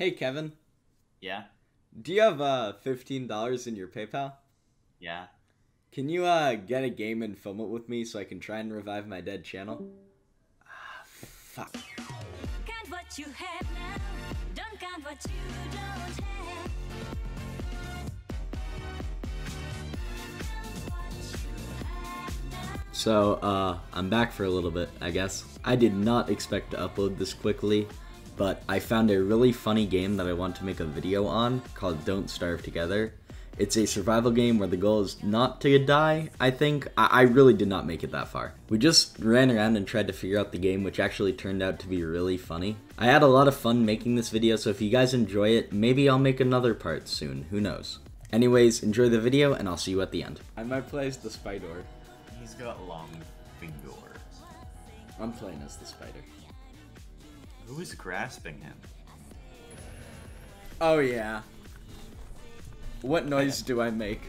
Hey, Kevin. Yeah, Do you have uh fifteen dollars in your PayPal? yeah. Can you uh get a game and film it with me so I can try and revive my dead channel? Ah, fuck. Count what you have now. Don't count what you don't have. Count what you have now. So, uh, I'm back for a little bit, I guess. I did not expect to upload this quickly, but I found a really funny game that I want to make a video on called Don't Starve Together. It's a survival game where the goal is not to die, I think. I, I really did not make it that far. We just ran around and tried to figure out the game, which actually turned out to be really funny. I had a lot of fun making this video, so if you guys enjoy it, maybe I'll make another part soon. Who knows? Anyways, enjoy the video, and I'll see you at the end. I might play as the spider. He's got long fingers. I'm playing as the spider. Who is grasping him? Oh yeah. What noise do I make?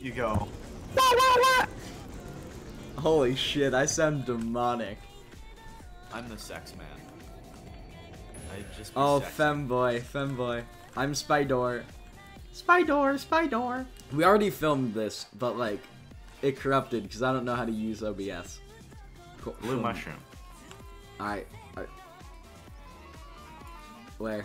You go. Holy shit, I sound demonic. I'm the sex man. I just. be Oh, sexy. femboy, femboy. I'm Spydor. Spydor, Spydor. We already filmed this, but like, it corrupted because I don't know how to use OBS. Cool. Blue mushroom. Alright. Where?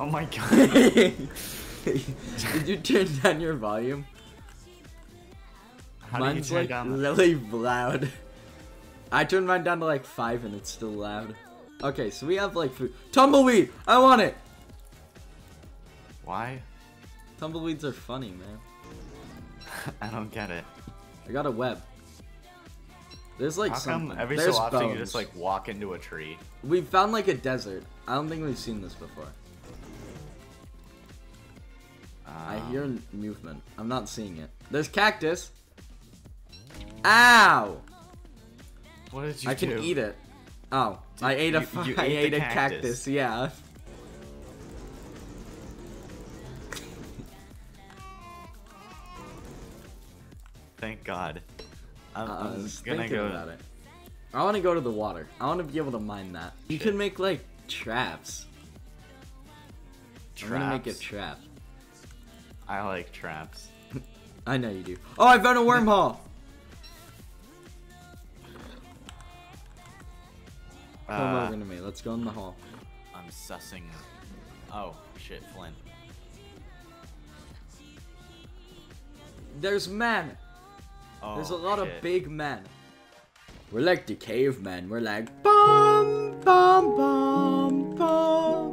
Oh my god. Did you turn down your volume? How do you Mine's like really loud. I turned mine down to like five and it's still loud. Okay, so we have like food. Tumbleweed! I want it! Why? Tumbleweeds are funny, man. I don't get it. I got a web. There's like How come something. every There's so often you just like walk into a tree? We found like a desert. I don't think we've seen this before. I Um, hear movement. I'm not seeing it. There's cactus. Ow! What did you I do? can eat it. Oh, I ate a you- fu- you I ate ate a cactus. cactus. Yeah. Thank God. I'm, Uh, I I'm was gonna thinking go. about it. I want to go to the water. I want to be able to mine that. You Shit. can make like traps. I'm gonna make a trap. I like traps. I know you do. Oh, I found a wormhole. Come Uh, over to me. Let's go in the hall. I'm sussing. Oh shit, Flint. There's men. Oh, There's a lot of big men. We're like the cavemen. We're like bum bum bum bum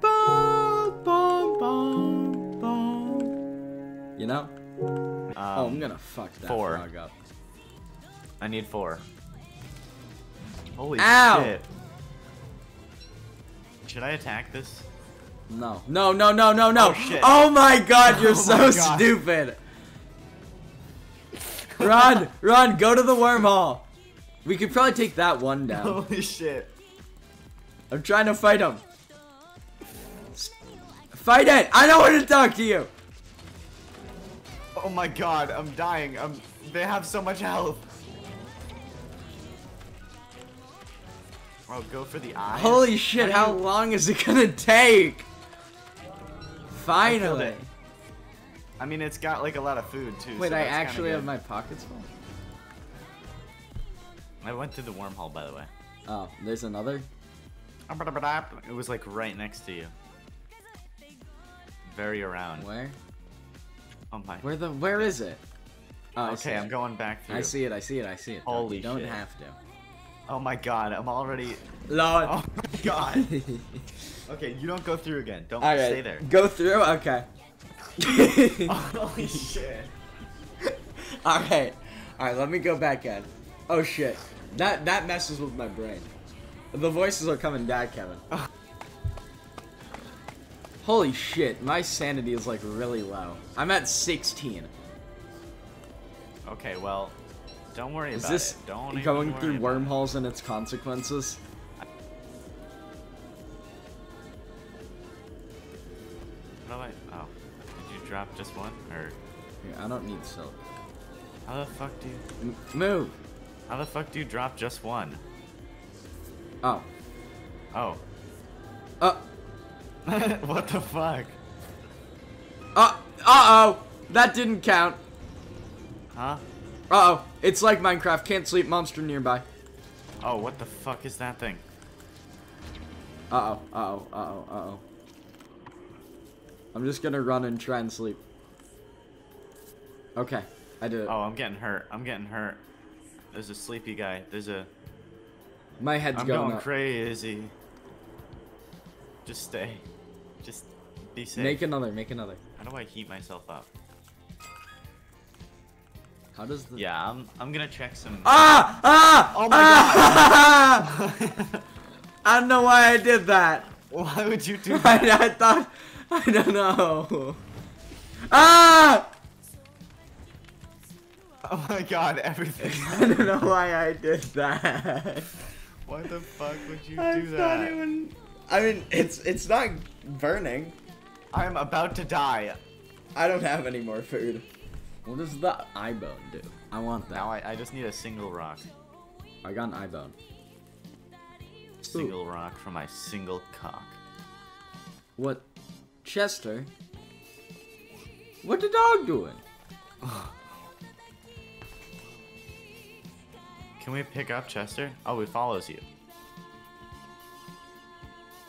bum bum bum bum. You know? oh, I'm Um, gonna fuck that four. frog up. I need four. Holy Ow! shit. Should I attack this? No, no, no, no, no, no. Oh, shit. Oh my god, you're Oh so God. stupid. Run, run, go to the wormhole. We could probably take that one down. Holy shit. I'm trying to fight him. Fight it! I don't want to talk to you. Oh my god, I'm dying. I'm they have so much health. Oh, go for the eye. Holy shit, how long is it gonna take? Finally. I mean, it's got like a lot of food too. Wait, so I actually have my pockets full. I went through the wormhole, by the way. Oh, there's another? It was like right next to you. Very around. Where? Oh my. Where the where is it? Oh, Okay, I'm it. going back through. I see it, I see it, I see it. Don't- Holy you don't shit. have to. Oh my god, I'm already. Lord. Oh my god. okay, you don't go through again. Don't stay there. Go through? Okay. Holy shit. Alright. Alright, let me go back in. Oh shit. That that messes with my brain. The voices are coming back, Kevin. Holy shit, my sanity is like really low. I'm at 16. Okay, well, don't worry Is about this it. Don't going through about it. wormholes and its consequences? How drop just one, or Here, I don't need silk. how the fuck do you? M- move! How the fuck do you drop just one? Oh. Oh. Uh. what the fuck? Uh. Uh oh. That didn't count. Huh? Uh oh. It's like Minecraft. Can't sleep. Monster nearby. Oh, what the fuck is that thing? Uh oh. Uh oh. Uh oh. Uh oh. I'm just gonna run and try and sleep. Okay. I did it. Oh, I'm getting hurt. I'm getting hurt. There's a sleepy guy. There's a. My head's I'm going going up. crazy. Just stay. Just be safe. Make another. Make another. How do I heat myself up? How does the? Yeah, I'm. I'm gonna check some. Ah! Ah! Oh my ah! I don't know why I did that. Why would you do I, that? I thought. I don't know. Ah! oh my god, everything. I don't know why I did that. Why the fuck would you I do thought that? it would. I mean, it's it's not burning. I'm about to die. I don't have any more food. What does the eye bone do? I want that. Now I, I just need a single rock. I got an eye bone. Single rock for my single cock. What? Chester? What the dog doing? Can we pick up Chester? Oh, he follows you.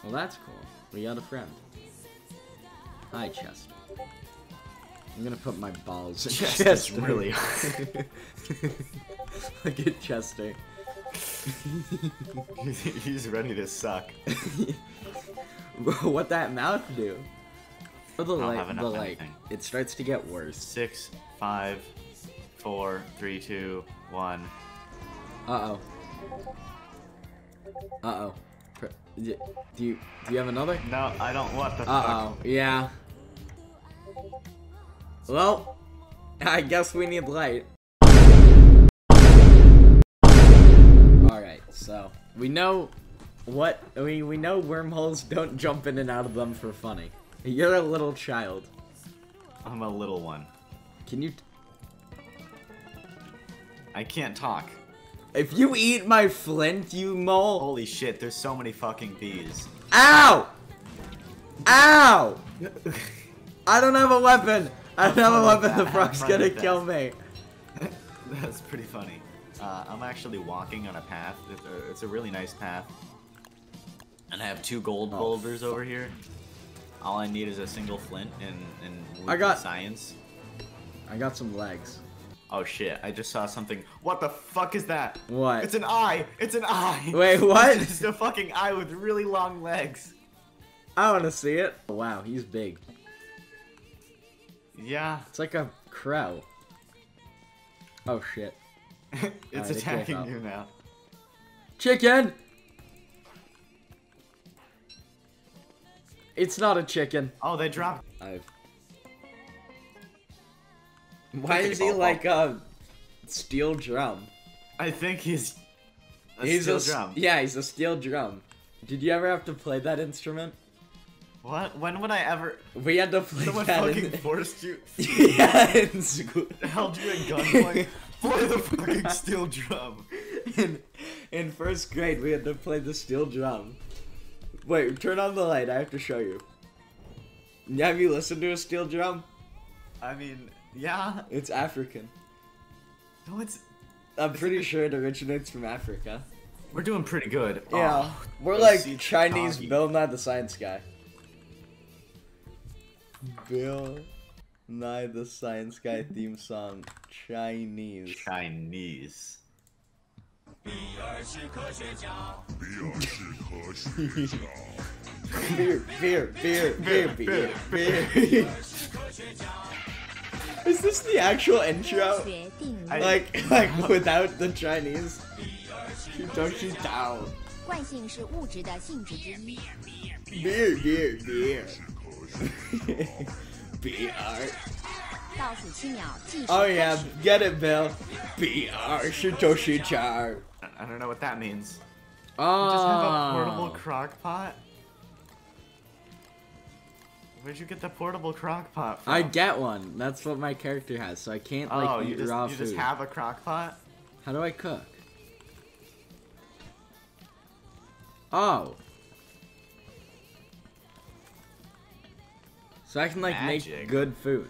Well, that's cool. We got a friend. Hi, Chester. I'm gonna put my balls in Chester's Chester. really Look at Chester. He's ready to suck. what that mouth do? For the like, the like, anything. it starts to get worse. Six, five, four, three, two, one. Uh oh. Uh oh. Do you do you have another? No, I don't. What the Uh fuck? oh. Yeah. Well, I guess we need light. Alright, so we know what we we know wormholes don't jump in and out of them for funny. You're a little child. I'm a little one. Can you I can't talk. if you eat my flint, you mole Holy shit, there's so many fucking bees. Ow! Ow! I don't have a weapon! I don't have a weapon, the frog's gonna kill me. That's pretty funny. Uh, I'm actually walking on a path. It's a, it's a really nice path. And I have two gold Oh, boulders over here. All I need is a single flint and, and I got- science. I got some legs. Oh shit, I just saw something. What the fuck is that? What? It's an eye! It's an eye! Wait, what? It's a fucking eye with really long legs. I wanna see it. Wow, he's big. Yeah, It's like a crow. Oh shit. it's it gave attacking up. you now. Chicken! It's not a chicken. Oh, they dropped. I've... Why is he like a steel drum? I think he's. A he's steel a s- drum. Yeah, he's a steel drum. Did you ever have to play that instrument? What? When would I ever? We had to play Someone that fucking in... forced you, yeah, in school. held you at gunpoint for the fucking steel drum. in, in first grade, we had to play the steel drum. Wait, turn on the light. I have to show you. Have you listened to a steel drum? I mean, yeah. It's African. No, it's. I'm pretty sure it originates from Africa. We're doing pretty good. Yeah, Oh, we're like Chinese Doggy. Bill Nye the Science Guy. Bill Nye the Science Guy theme song, Chinese. Chinese. Beer, beer, beer, beer, beer, beer. Is this the actual intro? 决定 I- Like, like without the Chinese? Shitoshi Tao. 惯性是物质的性质之一。 Beer, beer, beer. BR. 倒数七秒，计时 Oh 开 yeah, 始。 get it, Bill. BR Shitoshi Char. I I don't know what that means. Oh. You just have a oh. portable crock pot? Where'd you get the portable crock pot from? I get one. That's what my character has, so I can't like oh, eat just, raw you food. just have a crock pot? How do I cook? Oh. So I can like Magic. make good food.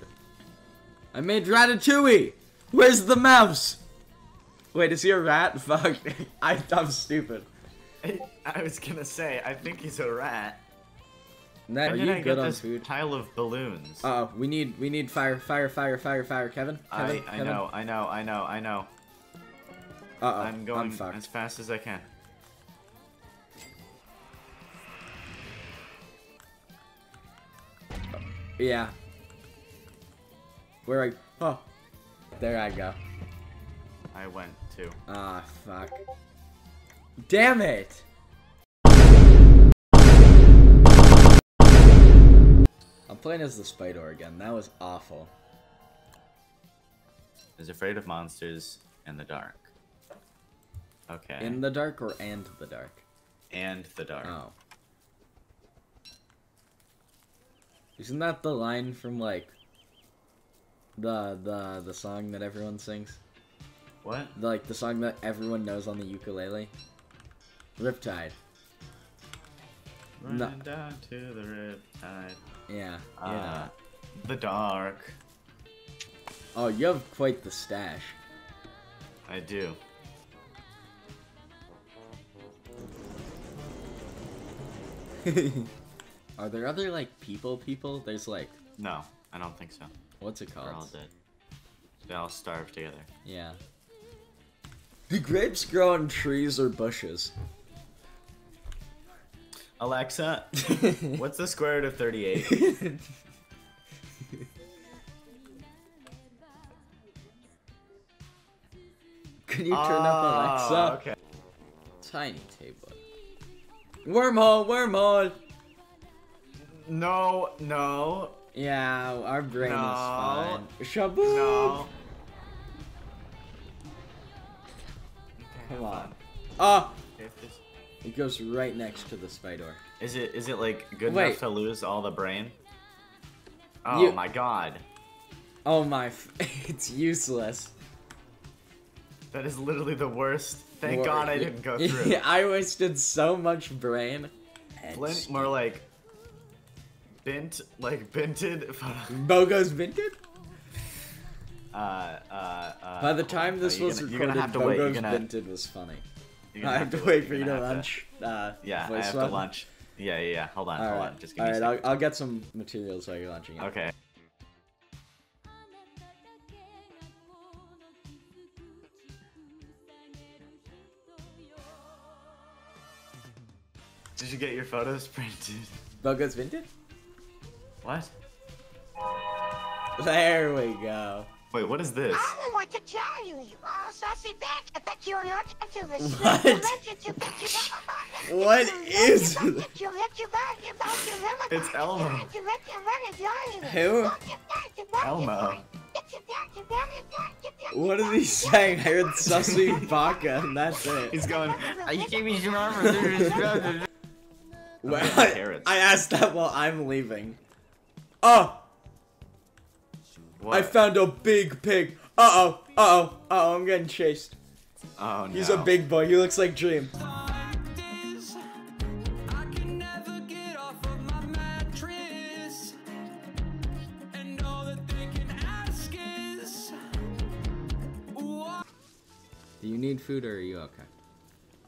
I made ratatouille! Where's the mouse? Wait, is he a rat? Fuck. I, I'm stupid. I, I was gonna say, I think he's a rat. Ned, are When did you I good get on this food? pile of balloons? Uh oh, we need we need fire, fire, fire, fire, fire, Kevin. I, Kevin, I Kevin? know, I know, I know, I know. Uh oh, I'm going fucked. as fast as I can. Yeah. Where I? Oh, there I go. I went too. Ah, fuck. Damn it! I'm playing as the Spider again. That was awful. Is afraid of monsters in the dark. Okay. In the dark or and the dark? and the dark. Oh. Isn't that the line from like the the the song that everyone sings? What? Like the song that everyone knows on the ukulele? Riptide. No. Down to the riptide. Yeah. Uh, Yeah. the dark. Oh, you have quite the stash. I do. Are there other like people people? There's like No, I don't think so. what's it We're all called? dead. They all starve together. Yeah. Do grapes grow on trees or bushes? Alexa, what's the square root of 38? Can you turn Oh, up Alexa? Oh, okay. Tiny table. Wormhole, wormhole. No, no, Yeah, our brain No. is fine. Shaboom. no. Come on. Ah, If it goes right next to the spider. Is it is it like good Wait. enough to lose all the brain? Oh You- my god. Oh my, f- it's useless. That is literally the worst. Thank Wha- god I didn't go through. Yeah, I wasted so much brain. Flint more like bent like bented Bogo's vinted? Uh uh uh By the time this was gonna, recorded, you're gonna have wait. Bogo's gonna, vinted was funny. I have to wait for You're to lunch. Uh, Yeah, I have to lunch. Yeah, yeah, yeah. Hold on, hold Alright, on. Just give me a alright, second. I'll, I'll get some materials while you're lunching. it. Okay. Did you get your photos printed? Bogo's vinted? What? There we go. Wait, what is this? I don't know what to tell you, you all saucy bitch. I bet you're not into this. What? What is- It's Elmo. Who? Elmo. What is he saying? I heard Sussy Baka, and that's it. He's going. You gave me some Well, getting I, carrots. I asked that while I'm leaving. Oh, I found a big pig. Uh oh, uh oh, uh oh, I'm getting chased. Oh no. He's a big boy. He looks like Dream. Do you need food or are you okay?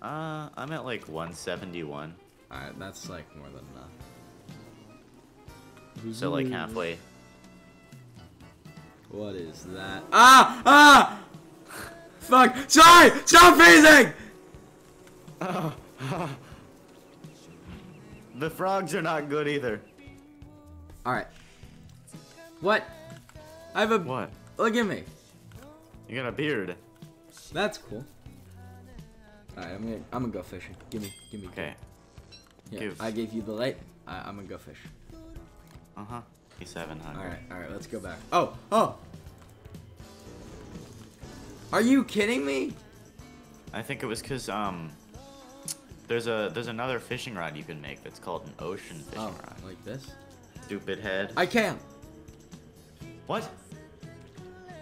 Uh, I'm at like 171. Alright, that's like more than enough. So like halfway. What is that? Ah! Ah! Fuck! Sorry! Stop freezing! The frogs are not good either. Alright. What? I have a. What? Look at me. You got a beard. That's cool. Alright, I'm gonna I'm gonna go fishing. Give me give me. Okay. Yeah, give. I gave you the light. I, I'm gonna go fish. Uh huh. He's seven hungry. Alright, alright, let's go back. Oh, oh! Are you kidding me? I think it was cause um. There's a there's another fishing rod you can make that's called an ocean fishing Oh, rod. like this? Stupid head. I can't. What?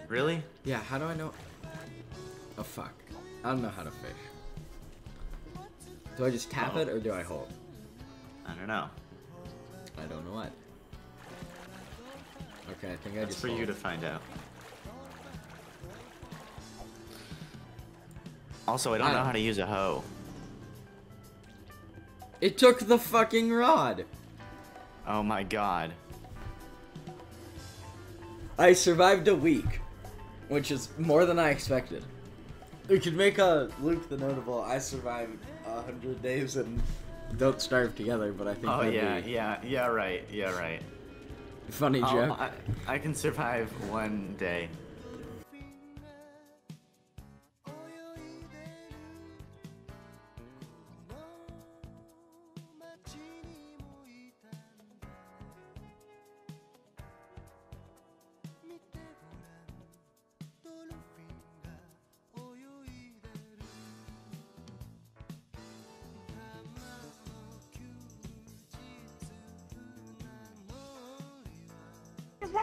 Really? Yeah, how do I know? Oh, fuck. I don't know how to fish. Do I just tap Oh. it or do I hold? I don't know. I don't know what. Okay, I think I It's just for you to find out. Also, I don't I know don't- how to use a hoe. It took the fucking rod. Oh my god. I survived a week, which is more than I expected. We could make a Luke the Notable. I survived a hundred days and don't starve together, but I think Oh yeah, be yeah, yeah, right, yeah, right. Funny I'll- joke. I, I can survive one day.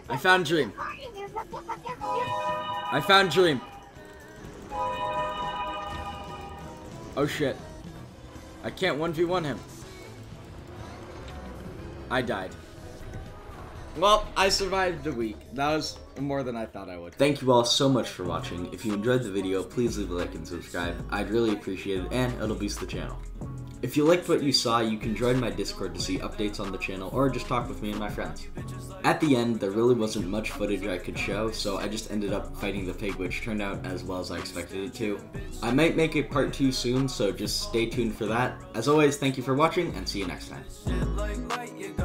I found Dream. I found Dream. Oh shit. I can't 1v1 him. I died. Well, I survived the week. That was more than I thought I would. Thank you all so much for watching. If you enjoyed the video, please leave a like and subscribe. I'd really appreciate it, and it'll boost the channel. If you liked what you saw, you can join my Discord to see updates on the channel or just talk with me and my friends. At the end, there really wasn't much footage I could show, so I just ended up fighting the pig, which turned out as well as I expected it to. I might make a part 2 soon, so just stay tuned for that. As always, thank you for watching, and see you next time.